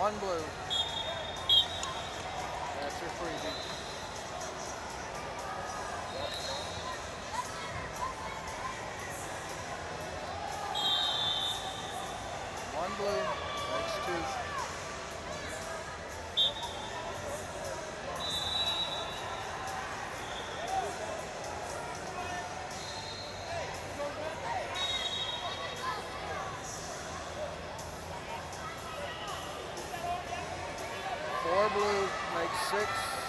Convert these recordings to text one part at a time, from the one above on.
One blue. That's your freebie. One blue, Four blue makes six.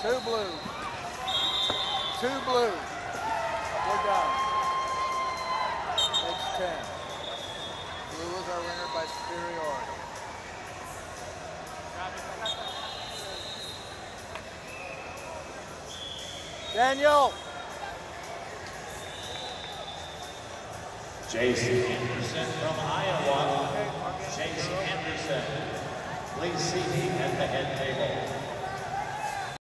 Two blue. Two blue. We're done. Makes 10. Blue is our winner by superiority. Daniel. Jason Anderson from Iowa. Jason Anderson, please see me at the head table.